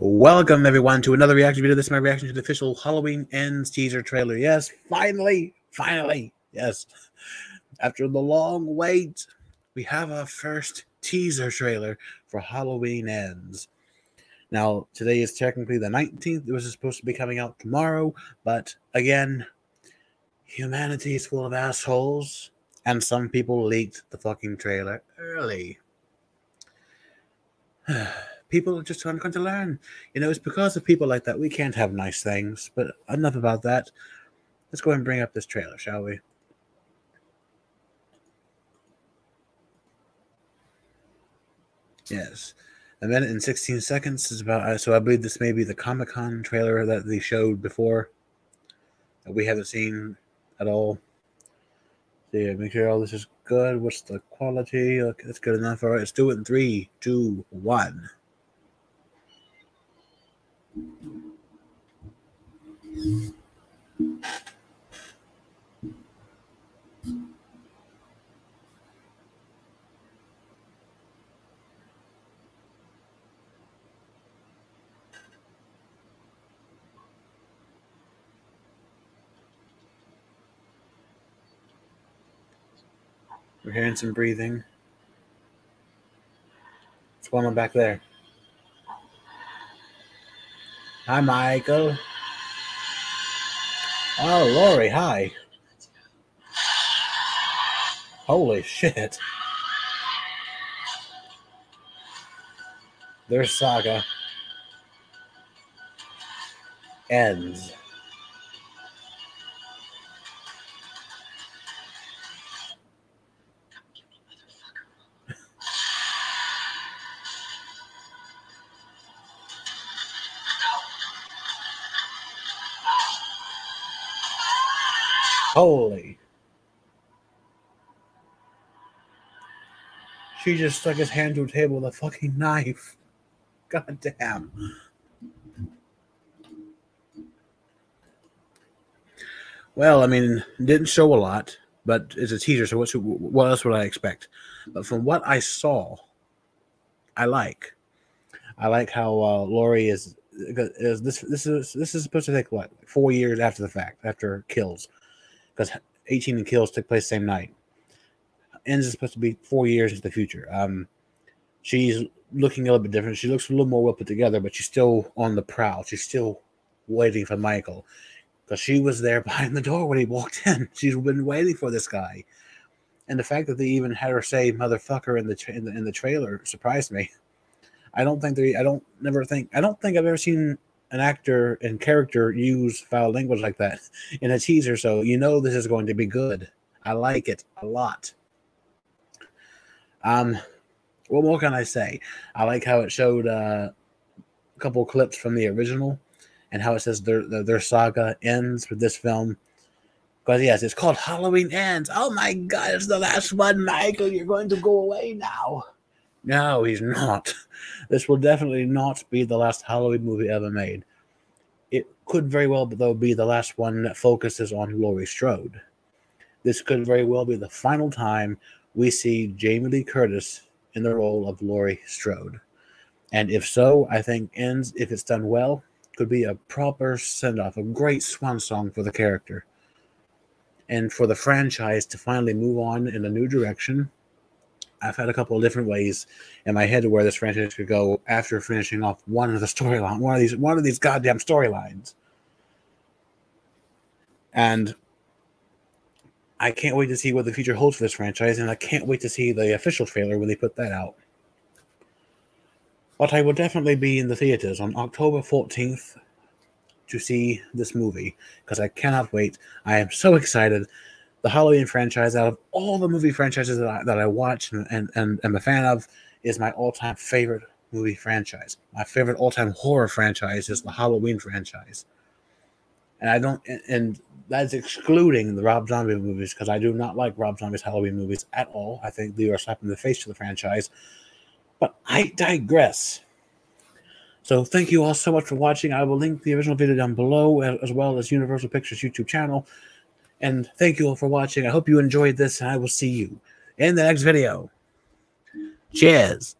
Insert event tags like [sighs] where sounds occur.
Welcome everyone to another reaction video. This is my reaction to the official Halloween Ends teaser trailer. Yes, finally, finally, yes. After the long wait, we have our first teaser trailer for Halloween Ends. Now, today is technically the 19th. It was supposed to be coming out tomorrow, but again, humanity is full of assholes, and some people leaked the fucking trailer early. [sighs] people are just trying to learn. You know, it's because of people like that we can't have nice things. But enough about that. Let's go and bring up this trailer, shall we? Yes. A minute and 16 seconds is about, uh, so I believe this may be the Comic Con trailer that they showed before that we haven't seen at all. So yeah, make sure all this is good. What's the quality? Okay, that's good enough. All right, let's do it in three, two, one. We're hearing some breathing. What's going on back there? Hi, Michael. Oh, Laurie, hi. Holy shit. Their saga ends. Holy. She just stuck his hand to a table with a fucking knife. God damn. Well, I mean, didn't show a lot, but it's a teaser, so what else would I expect? But from what I saw, I like. I like how uh, Laurie is, is this. This is this is supposed to take what four years after the fact, after kills because 18 kills took place same night. Ends is supposed to be four years into the future. Um, she's looking a little bit different. She looks a little more well put together, but she's still on the prowl. She's still waiting for Michael because she was there [laughs] behind the door when he walked in. She's been waiting for this guy, and the fact that they even had her say "motherfucker" in the tra- in the, in the trailer surprised me. I don't think they. I don't never think. I don't think I've ever seen an actor and character use foul language like that [laughs] in a teaser, so you know this is going to be good. I like it a lot. Um, what more can I say? I like how it showed uh, a couple clips from the original and how it says their, their, their saga ends with this film. Because yes, it's called Halloween Ends. Oh my God, it's the last one, Michael. You're going to go away now. No, he's not. This will definitely not be the last Halloween movie ever made. It could very well, though, be the last one that focuses on Laurie Strode. This could very well be the final time we see Jamie Lee Curtis in the role of Laurie Strode. And if so, I think ends, if it's done well, could be a proper send off, a great swan song for the character. And for the franchise to finally move on in a new direction I've had a couple of different ways in my head to where this franchise could go after finishing off one of the [laughs] storyline, one of these, one of these goddamn storylines. And I can't wait to see what the future holds for this franchise, and I can't wait to see the official trailer when they put that out. But I will definitely be in the theaters on October 14th to see this movie because I cannot wait. I am so excited the Halloween franchise, out of all the movie franchises that I, that I watch and, and, and am a fan of, is my all time favorite movie franchise. My favorite all time horror franchise is the Halloween franchise. And I don't, and that's excluding the Rob Zombie movies because I do not like Rob Zombie's Halloween movies at all. I think they are slapping the face to the franchise. But I digress. So thank you all so much for watching. I will link the original video down below as well as Universal Pictures YouTube channel. And thank you all for watching. I hope you enjoyed this, and I will see you in the next video. Cheers.